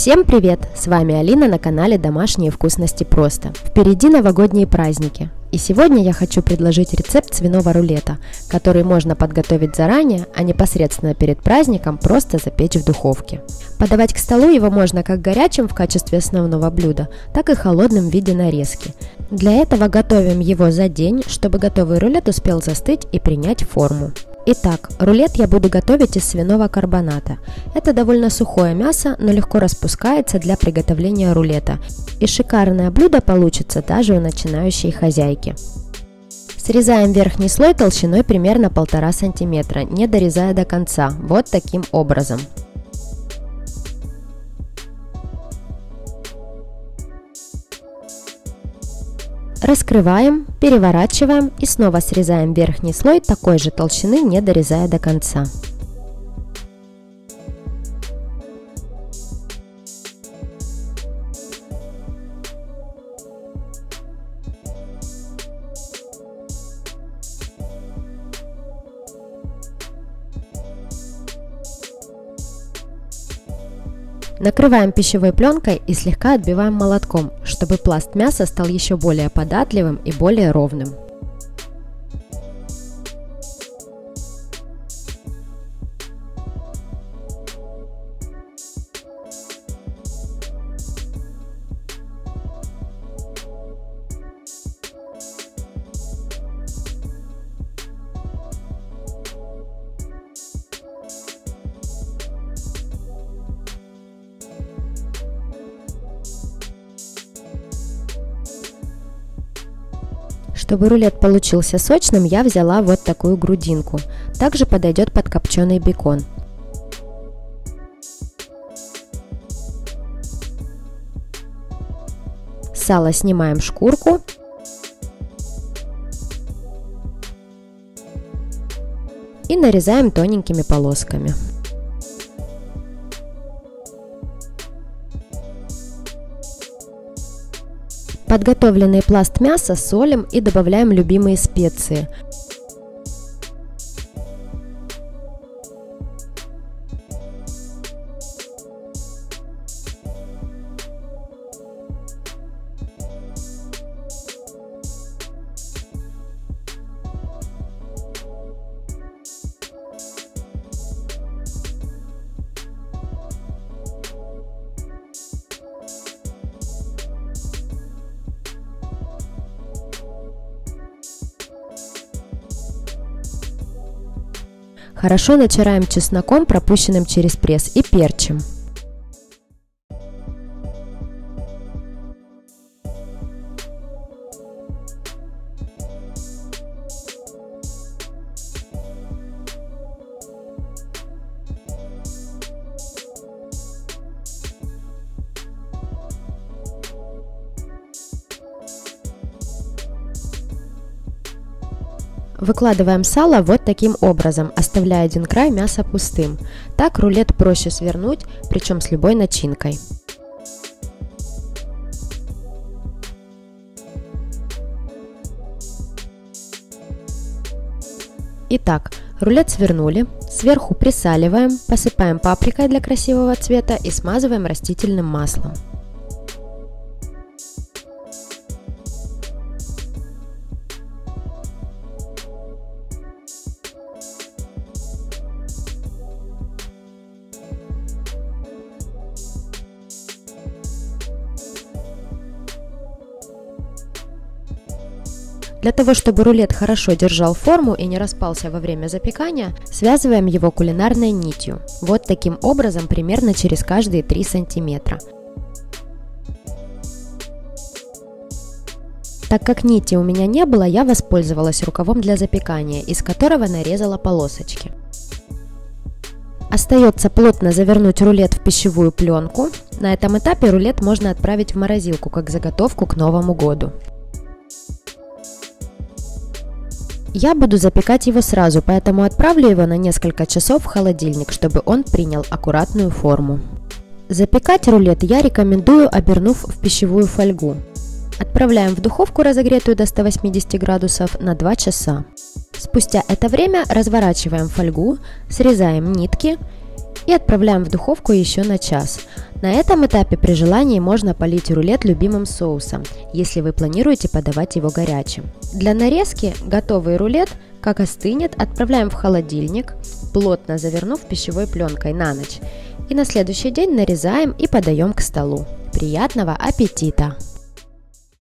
Всем привет! С вами Алина на канале Домашние вкусности просто. Впереди новогодние праздники. И сегодня я хочу предложить рецепт свиного рулета, который можно подготовить заранее, а непосредственно перед праздником просто запечь в духовке. Подавать к столу его можно как горячим в качестве основного блюда, так и холодным в виде нарезки. Для этого готовим его за день, чтобы готовый рулет успел застыть и принять форму. Итак, рулет я буду готовить из свиного карбоната. Это довольно сухое мясо, но легко распускается для приготовления рулета. И шикарное блюдо получится даже у начинающей хозяйки. Срезаем верхний слой толщиной примерно 1,5 см, не дорезая до конца, вот таким образом. Раскрываем, переворачиваем и снова срезаем верхний слой такой же толщины, не дорезая до конца. Накрываем пищевой пленкой и слегка отбиваем молотком, чтобы пласт мяса стал еще более податливым и более ровным. Чтобы рулет получился сочным, я взяла вот такую грудинку. Также подойдет под копченый бекон. Сало снимаем шкурку. И нарезаем тоненькими полосками. Подготовленный пласт мяса солим и добавляем любимые специи. Хорошо натираем чесноком, пропущенным через пресс, и перчим. Выкладываем сало вот таким образом, оставляя один край мяса пустым. Так рулет проще свернуть, причем с любой начинкой. Итак, рулет свернули, сверху присаливаем, посыпаем паприкой для красивого цвета и смазываем растительным маслом. Для того, чтобы рулет хорошо держал форму и не распался во время запекания, связываем его кулинарной нитью. Вот таким образом примерно через каждые 3 сантиметра. Так как нити у меня не было, я воспользовалась рукавом для запекания, из которого нарезала полосочки. Остается плотно завернуть рулет в пищевую пленку. На этом этапе рулет можно отправить в морозилку, как заготовку к Новому году. Я буду запекать его сразу, поэтому отправлю его на несколько часов в холодильник, чтобы он принял аккуратную форму. Запекать рулет я рекомендую, обернув в пищевую фольгу. Отправляем в духовку, разогретую до 180 градусов, на 2 часа. Спустя это время разворачиваем фольгу, срезаем нитки и отправляем в духовку еще на час. На этом этапе при желании можно полить рулет любимым соусом, если вы планируете подавать его горячим. Для нарезки готовый рулет, как остынет, отправляем в холодильник, плотно завернув пищевой пленкой на ночь. И на следующий день нарезаем и подаем к столу. Приятного аппетита!